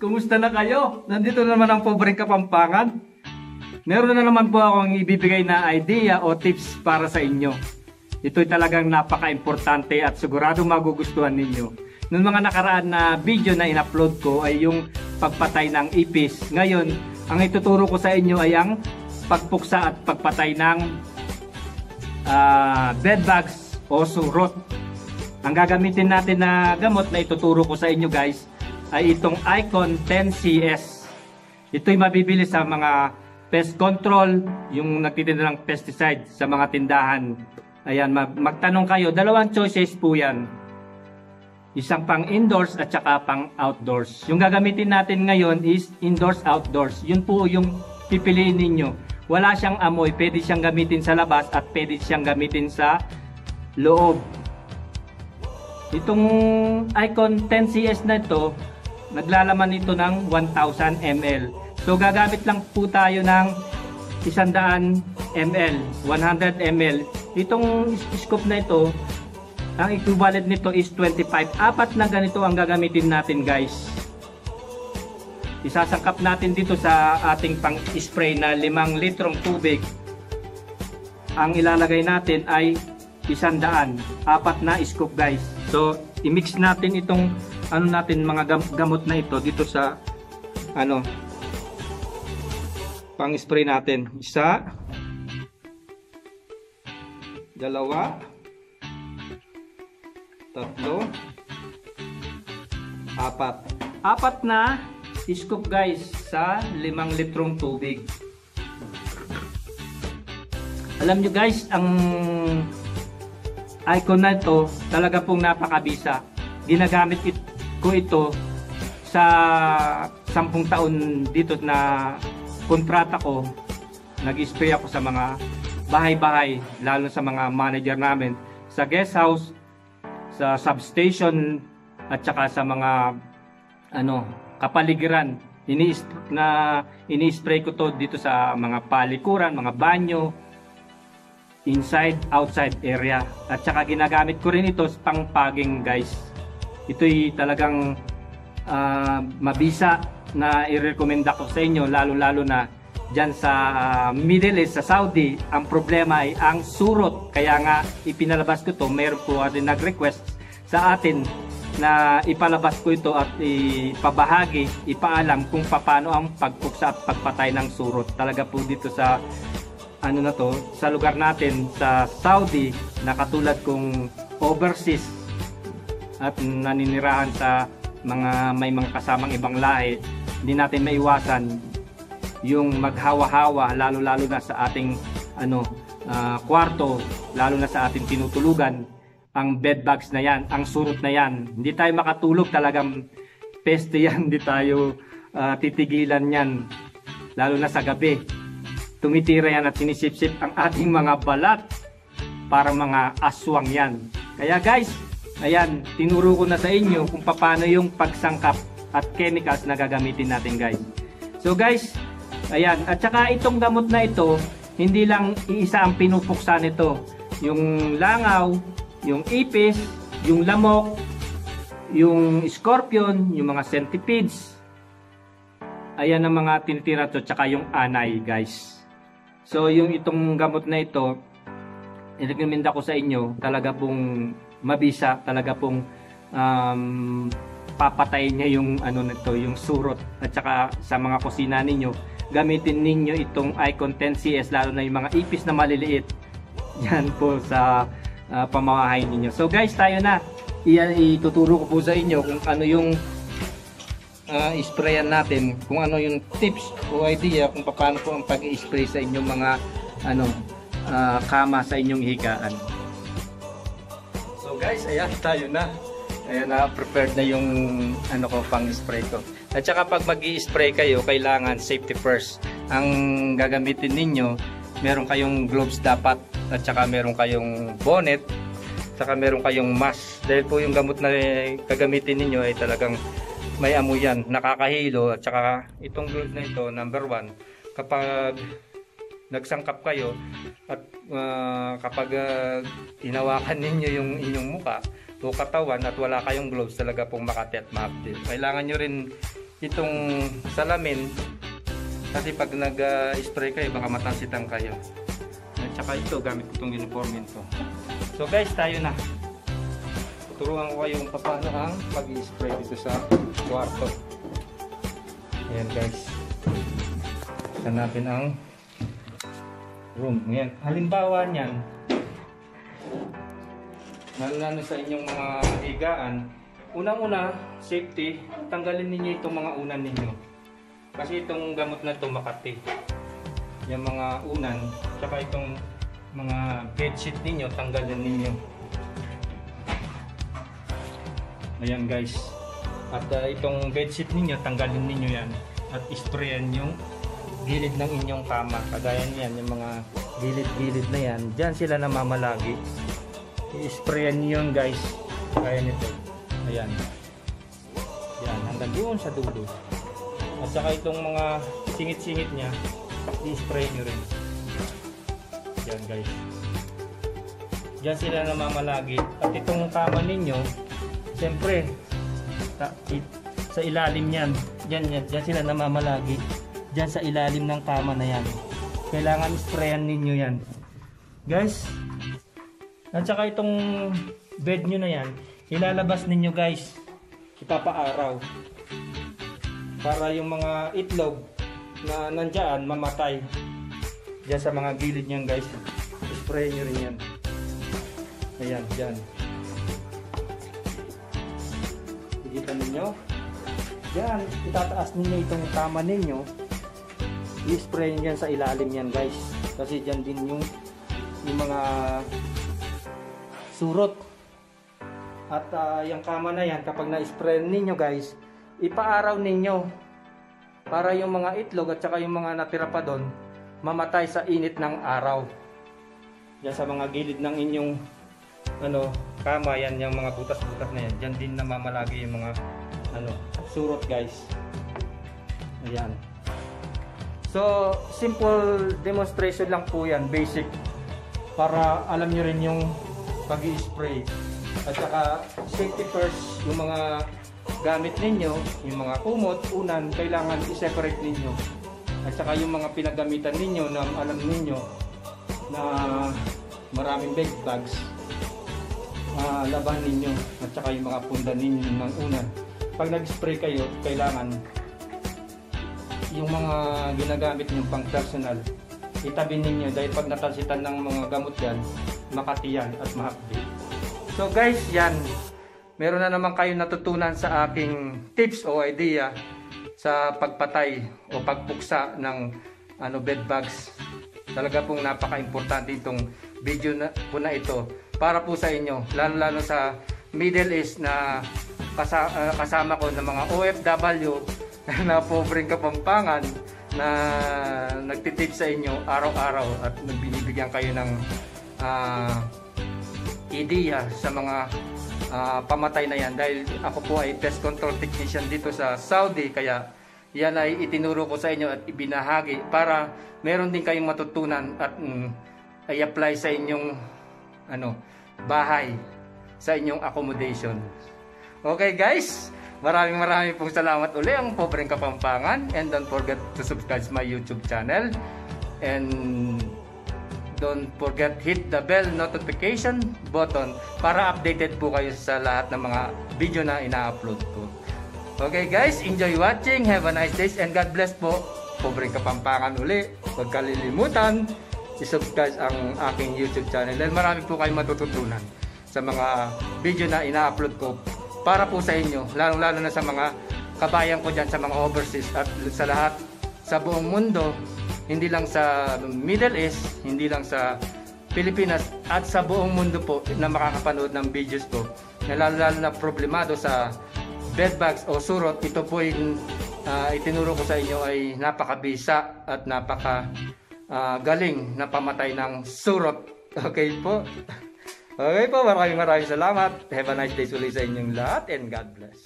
Kumusta na kayo? Nandito na naman ang pobreng kapampangan. Meron na naman po akong ibibigay na idea o tips para sa inyo. Ito'y talagang napaka-importante at sigurado magugustuhan ninyo. Noong mga nakaraan na video na in-upload ko ay yung pagpatay ng ipis. Ngayon, ang ituturo ko sa inyo ay ang pagpuksa at pagpatay ng uh, bed bugs o surot. Ang gagamitin natin na gamot na ituturo ko sa inyo guys ay itong Icon 10CS. Ito'y mabibili sa mga pest control, yung nagtitinda ng pesticide sa mga tindahan. Ayan, mag magtanong kayo. Dalawang choices po yan. Isang pang indoors at saka pang outdoors. Yung gagamitin natin ngayon is indoors, outdoors. Yun po yung pipiliin ninyo. Wala siyang amoy. Pwede siyang gamitin sa labas at pwede siyang gamitin sa loob. Itong Icon 10CS na ito, naglalaman ito ng 1000 ml. So gagamit lang po tayo ng 100 ml, 100 ml. Itong scoop na ito, ang equivalent nito is 25. Apat na ganito ang gagamitin natin guys. Isasangkap natin dito sa ating pang-spray na 5 litrong tubig. Ang ilalagay natin ay 100. Apat na scoop guys. So, i-mix natin itong ano natin mga gamot na ito dito sa ano pang spray natin. Isa. Dalawa. Tatlo. Apat. Apat na scoop guys sa limang litrong tubig. Alam nyo guys ang icon na ito talaga pong napakabisa. Ginagamit it, ko ito sa sampung taon dito na kontrata ko. Nag-spray ako sa mga bahay-bahay lalo sa mga manager namin sa guest house sa substation at saka sa mga ano kapaligiran. Ini na ini-spray ko to dito sa mga palikuran, mga banyo inside outside area. At saka ginagamit ko rin ito pang paging guys ito'y talagang uh, mabisa na i-recommenda ko sa inyo lalo-lalo na dyan sa uh, Middle East, sa Saudi, ang problema ay ang surot. Kaya nga ipinalabas ko to, meron po din nag-request sa atin na ipalabas ko ito at ipabahagi, ipaalam kung paano ang pagpuksa at pagpatay ng surot. Talaga po dito sa ano na to, sa lugar natin sa Saudi na katulad kong overseas at naninirahan sa mga may mga kasamang ibang lahi, hindi natin maiwasan yung maghawa-hawa lalo-lalo na sa ating ano uh, kwarto, lalo na sa ating tinutulugan, ang bed bugs na yan, ang surot na yan. Hindi tayo makatulog talagang peste yan, hindi tayo uh, titigilan yan. Lalo na sa gabi. Tumitira yan at sinisipsip ang ating mga balat para mga aswang yan. Kaya guys, Ayan, tinuro ko na sa inyo kung paano yung pagsangkap at chemicals na gagamitin natin guys. So guys, ayan. At saka itong gamot na ito, hindi lang iisa ang pinupuksa nito. Yung langaw, yung ipis, yung lamok, yung scorpion, yung mga centipedes. Ayan ang mga tinitira to, tsaka yung anay guys. So yung itong gamot na ito, i-recommend ko sa inyo, talaga pong mabisa talaga pong um, papatay niya yung ano nito, yung surot. At saka sa mga kusina ninyo gamitin ninyo itong Icon 10CS lalo na yung mga ipis na maliliit. Yan po sa uh, pamamahay ninyo. So guys tayo na. Iyan, ituturo ko po sa inyo kung ano yung uh, sprayan natin kung ano yung tips o idea kung paano po ang pag-spray sa inyong mga ano uh, kama sa inyong higaan guys, ayan tayo na. Ayan na, prepared na yung ano ko pang spray ko. At saka pag mag spray kayo, kailangan safety first. Ang gagamitin ninyo, meron kayong gloves dapat at saka meron kayong bonnet saka meron kayong mask. Dahil po yung gamot na gagamitin ninyo ay talagang may amoy yan, nakakahilo at saka itong gloves na ito, number one, kapag nagsangkap kayo at uh, kapag uh, hinawakan ninyo yung inyong muka o katawan at wala kayong gloves talaga pong makati at mahapdi. Kailangan nyo rin itong salamin. Kasi pag nag-spray kayo baka matansitan kayo. At saka ito gamit ko itong uniform to so guys tayo na. Turuan ko kayo kung paano ang pag-spray dito sa kwarto. Ayan guys. Hanapin ang room. Ayan halimbawa niyan lalo sa inyong mga higaan unang-una safety tanggalin ninyo itong mga unan ninyo. Kasi itong gamot na ito makati. Yung mga unan tsaka itong mga bedsheet ninyo tanggalin ninyo. Ayan guys. At uh, itong bedsheet ninyo tanggalin ninyo yan. At sprayan yung gilid ng inyong kama. Kagaya niyan yung mga gilid-gilid na yan dyan sila namamalagi. I-sprayan nyo yun guys. Kaya nito. Ayan. Yan hanggang doon sa dulo. At saka itong mga singit-singit nya i-spray nyo rin. Yan guys. Dyan sila namamalagi. At itong kama ninyo siyempre sa ilalim yan dyan, yan dyan sila namamalagi dyan sa ilalim ng kama na yan kailangan sprayan ninyo yan guys at saka itong bed nyo na yan, ilalabas ninyo guys. Ipapaaraw. Para yung mga itlog na nandyan, mamatay. Diyan sa mga gilid niyan guys. Spray nyo rin yan. Ayan, dyan. Kita ninyo. Yan, itataas ninyo itong tama ninyo. I-spray nyo yan sa ilalim yan guys. Kasi dyan din yung, yung mga surot. At uh, yung kama na yan, kapag na-spray ninyo guys, ipaaraw ninyo para yung mga itlog at saka yung mga natira pa doon, mamatay sa init ng araw. Yan sa mga gilid ng inyong ano, kama yan, yung mga butas-butas na yan. Diyan din namamalagi yung mga ano, surot guys. Ayan. So, simple demonstration lang po yan, basic. Para alam nyo rin yung pag spray At saka safety first, yung mga gamit ninyo, yung mga kumot, unan, kailangan i-separate ninyo. At saka yung mga pinagamitan ninyo na alam ninyo na maraming bed bags, uh, laban ninyo. At saka yung mga punda ninyo ng unan. Pag nag-spray kayo, kailangan yung mga ginagamit nyo pang personal, itabi ninyo dahil pag natalsitan ng mga gamot yan, makatiyan at mahapdi. So guys, yan. Meron na naman kayo natutunan sa aking tips o idea sa pagpatay o pagpuksa ng ano bed bugs. Talaga pong napaka-importante itong video na, po na ito para po sa inyo, lalo-lalo sa Middle East na uh, kasama ko ng mga OFW na pobreng kapampangan na nagtitip sa inyo araw-araw at nagbibigyan kayo ng uh, ideya sa mga uh, pamatay na yan. Dahil ako po ay pest control technician dito sa Saudi kaya yan ay itinuro ko sa inyo at ibinahagi para meron din kayong matutunan at mm, ay apply sa inyong ano bahay sa inyong accommodation. Okay guys maraming maraming pong salamat uli ang pobreng kapampangan and don't forget to subscribe my youtube channel and don't forget hit the bell notification button para updated po kayo sa lahat ng mga video na ina-upload ko. Okay guys, enjoy watching. Have a nice day and God bless po. Pobreng kapampangan uli. Huwag kalilimutan i-subscribe ang aking YouTube channel dahil marami po kayong matututunan sa mga video na ina-upload ko para po sa inyo, lalong-lalo na sa mga kabayan ko dyan sa mga overseas at sa lahat sa buong mundo hindi lang sa Middle East, hindi lang sa Pilipinas at sa buong mundo po na makakapanood ng videos ko lalo-lalo na problemado sa bedbugs o surot, ito po yung uh, itinuro ko sa inyo ay napakabisa at napaka uh, galing na pamatay ng surot. Okay po? Okay po, maraming maraming salamat. Have a nice day ulit sa inyong lahat and God bless.